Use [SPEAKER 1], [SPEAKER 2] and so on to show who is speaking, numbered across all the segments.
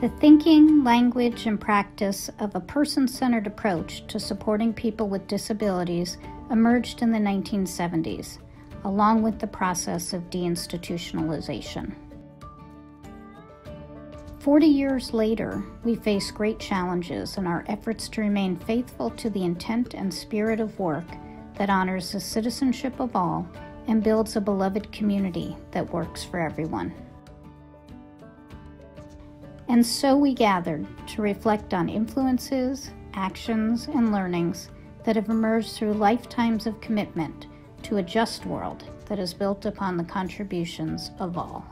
[SPEAKER 1] The thinking, language, and practice of a person centered approach to supporting people with disabilities emerged in the 1970s, along with the process of deinstitutionalization. Forty years later, we face great challenges in our efforts to remain faithful to the intent and spirit of work that honors the citizenship of all and builds a beloved community that works for everyone. And so we gathered to reflect on influences, actions, and learnings that have emerged through lifetimes of commitment to a just world that is built upon the contributions of all.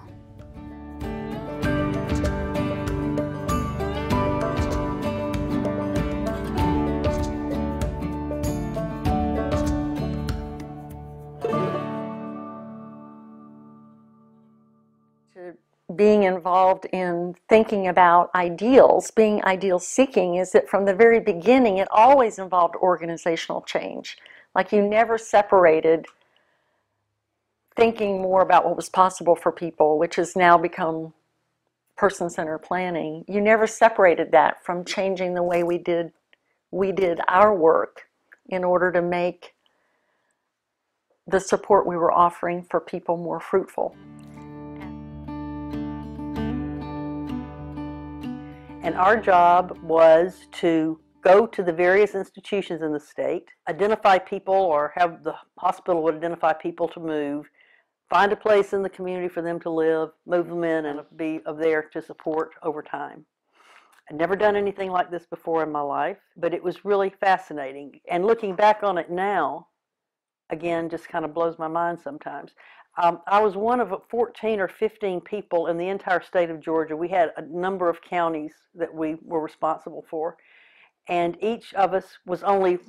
[SPEAKER 2] Being involved in thinking about ideals, being ideal seeking, is that from the very beginning it always involved organizational change. Like you never separated thinking more about what was possible for people, which has now become person centered planning. You never separated that from changing the way we did we did our work in order to make the support we were offering for people more fruitful. And our job was to go to the various institutions in the state, identify people or have the hospital would identify people to move, find a place in the community for them to live, move them in, and be of there to support over time. I'd never done anything like this before in my life, but it was really fascinating. And looking back on it now, again, just kind of blows my mind sometimes. Um, I was one of 14 or 15 people in the entire state of Georgia. We had a number of counties that we were responsible for, and each of us was only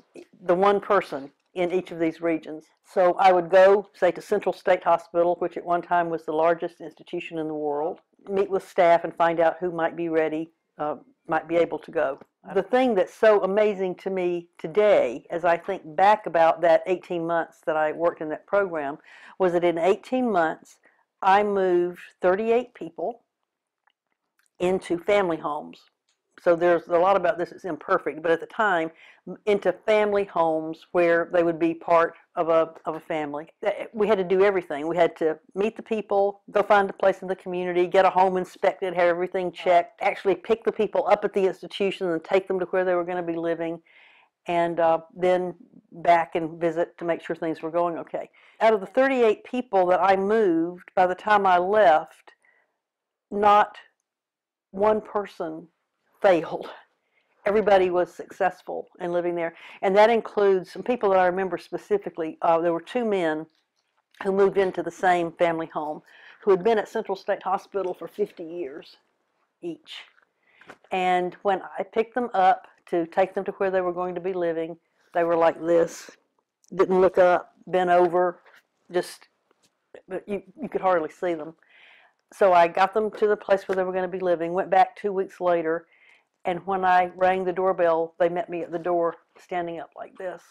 [SPEAKER 2] the one person in each of these regions. So I would go, say, to Central State Hospital, which at one time was the largest institution in the world, meet with staff and find out who might be ready, uh, might be able to go. The thing that's so amazing to me today, as I think back about that 18 months that I worked in that program, was that in 18 months, I moved 38 people into family homes. So there's a lot about this that's imperfect, but at the time, into family homes where they would be part of a, of a family. We had to do everything. We had to meet the people, go find a place in the community, get a home inspected, have everything checked, actually pick the people up at the institution and take them to where they were going to be living, and uh, then back and visit to make sure things were going okay. Out of the 38 people that I moved, by the time I left, not one person failed. Everybody was successful in living there. And that includes some people that I remember specifically. Uh, there were two men who moved into the same family home who had been at Central State Hospital for 50 years each. And when I picked them up to take them to where they were going to be living, they were like this, didn't look up, bent over, just, you, you could hardly see them. So I got them to the place where they were going to be living, went back two weeks later, and when I rang the doorbell, they met me at the door standing up like this.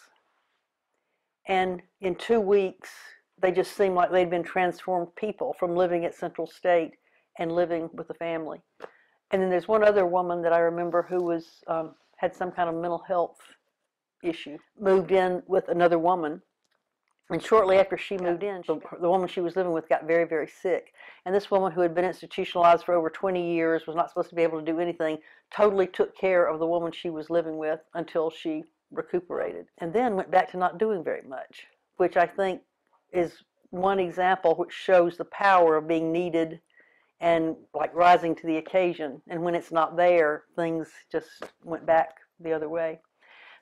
[SPEAKER 2] And in two weeks, they just seemed like they'd been transformed people from living at Central State and living with the family. And then there's one other woman that I remember who was um, had some kind of mental health issue, moved in with another woman and shortly after she moved in, the, the woman she was living with got very, very sick. And this woman, who had been institutionalized for over 20 years, was not supposed to be able to do anything, totally took care of the woman she was living with until she recuperated. And then went back to not doing very much, which I think is one example which shows the power of being needed and like rising to the occasion. And when it's not there, things just went back the other way.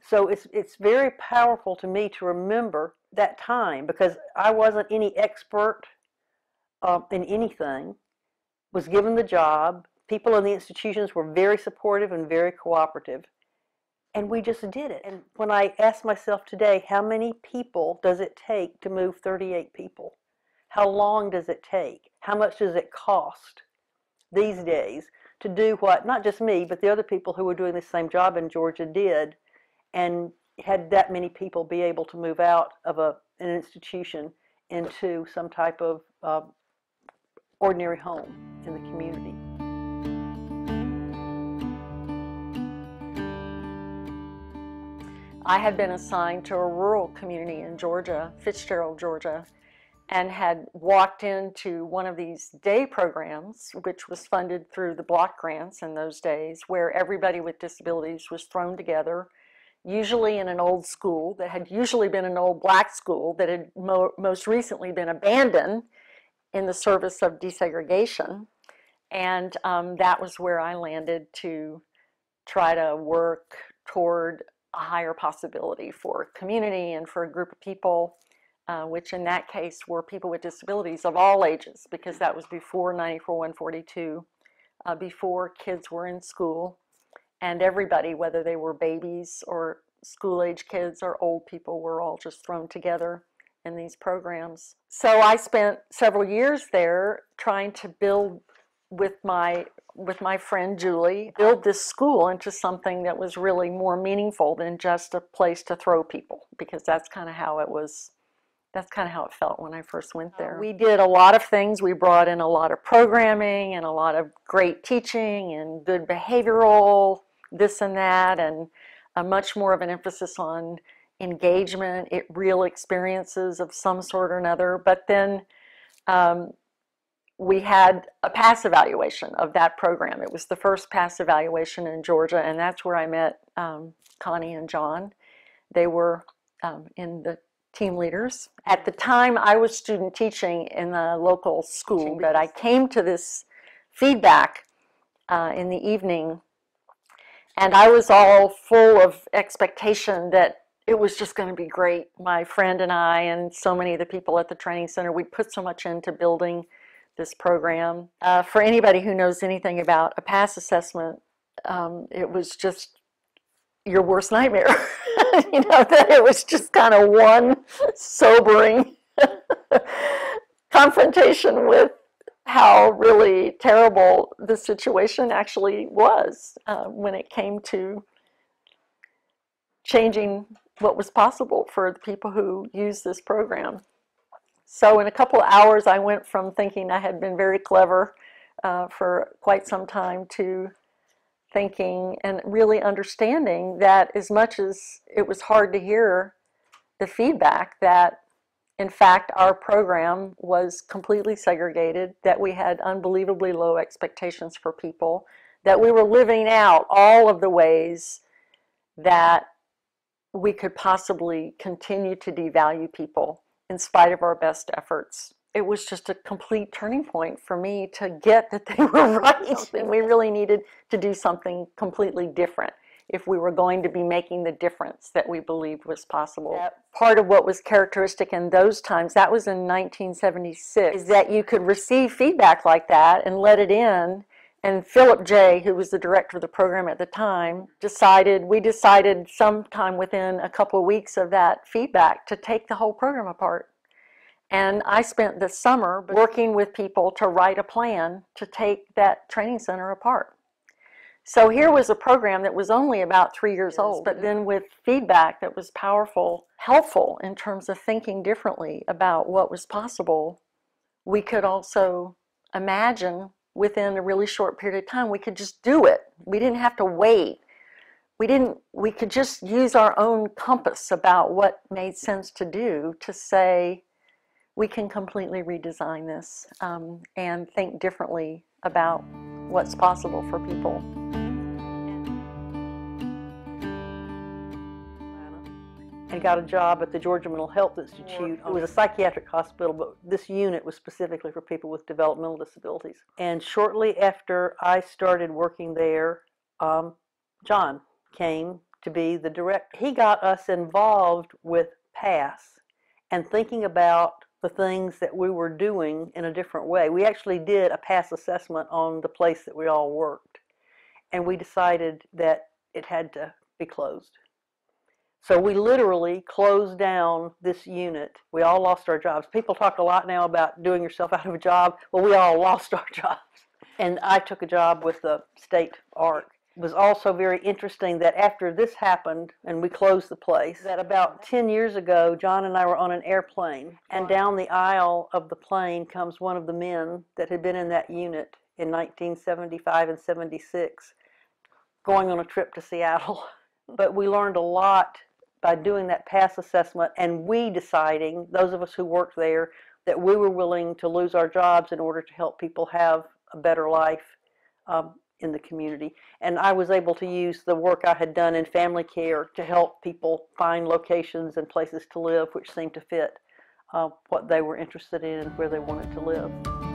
[SPEAKER 2] So it's it's very powerful to me to remember that time because I wasn't any expert uh, in anything. Was given the job. People in the institutions were very supportive and very cooperative, and we just did it. And when I ask myself today, how many people does it take to move 38 people? How long does it take? How much does it cost these days to do what not just me, but the other people who were doing the same job in Georgia did? and had that many people be able to move out of a, an institution into some type of uh, ordinary home in the community.
[SPEAKER 3] I had been assigned to a rural community in Georgia, Fitzgerald, Georgia, and had walked into one of these day programs, which was funded through the block grants in those days, where everybody with disabilities was thrown together usually in an old school that had usually been an old black school that had mo most recently been abandoned in the service of desegregation. And um, that was where I landed to try to work toward a higher possibility for community and for a group of people uh, which in that case were people with disabilities of all ages, because that was before 94 142, uh, before kids were in school, and everybody, whether they were babies or school age kids or old people, were all just thrown together in these programs. So I spent several years there trying to build with my with my friend Julie, build this school into something that was really more meaningful than just a place to throw people, because that's kind of how it was that's kind of how it felt when I first went uh, there. We did a lot of things. We brought in a lot of programming and a lot of great teaching and good behavioral, this and that, and a much more of an emphasis on engagement, it, real experiences of some sort or another. But then um, we had a PASS evaluation of that program. It was the first PASS evaluation in Georgia, and that's where I met um, Connie and John. They were um, in the team leaders. At the time, I was student teaching in the local school, but I came to this feedback uh, in the evening, and I was all full of expectation that it was just going to be great. My friend and I, and so many of the people at the training center, we put so much into building this program. Uh, for anybody who knows anything about a PASS assessment, um, it was just your worst nightmare. you know, that it was just kind of one sobering confrontation with how really terrible the situation actually was uh, when it came to changing what was possible for the people who use this program. So in a couple of hours, I went from thinking I had been very clever uh, for quite some time to thinking and really understanding that as much as it was hard to hear the feedback that in fact our program was completely segregated, that we had unbelievably low expectations for people, that we were living out all of the ways that we could possibly continue to devalue people in spite of our best efforts it was just a complete turning point for me to get that they were right. and we really needed to do something completely different if we were going to be making the difference that we believed was possible. Yep. Part of what was characteristic in those times, that was in 1976, is that you could receive feedback like that and let it in. And Philip J., who was the director of the program at the time, decided, we decided sometime within a couple of weeks of that feedback to take the whole program apart and I spent the summer working with people to write a plan to take that training center apart. So here was a program that was only about three years old, but then with feedback that was powerful, helpful in terms of thinking differently about what was possible, we could also imagine within a really short period of time, we could just do it. We didn't have to wait. We didn't, we could just use our own compass about what made sense to do to say, we can completely redesign this um, and think differently about what's possible for people.
[SPEAKER 2] I got a job at the Georgia Mental Health Institute. It was a psychiatric hospital, but this unit was specifically for people with developmental disabilities. And shortly after I started working there, um, John came to be the director. He got us involved with PASS and thinking about the things that we were doing in a different way. We actually did a PASS assessment on the place that we all worked, and we decided that it had to be closed. So we literally closed down this unit. We all lost our jobs. People talk a lot now about doing yourself out of a job. Well, we all lost our jobs. And I took a job with the state ARC It was also very interesting that after this happened and we closed the place, that about 10 years ago, John and I were on an airplane, and down the aisle of the plane comes one of the men that had been in that unit in 1975 and 76, going on a trip to Seattle. But we learned a lot by doing that PASS assessment and we deciding, those of us who worked there, that we were willing to lose our jobs in order to help people have a better life um, in the community. And I was able to use the work I had done in family care to help people find locations and places to live which seemed to fit uh, what they were interested in and where they wanted to live.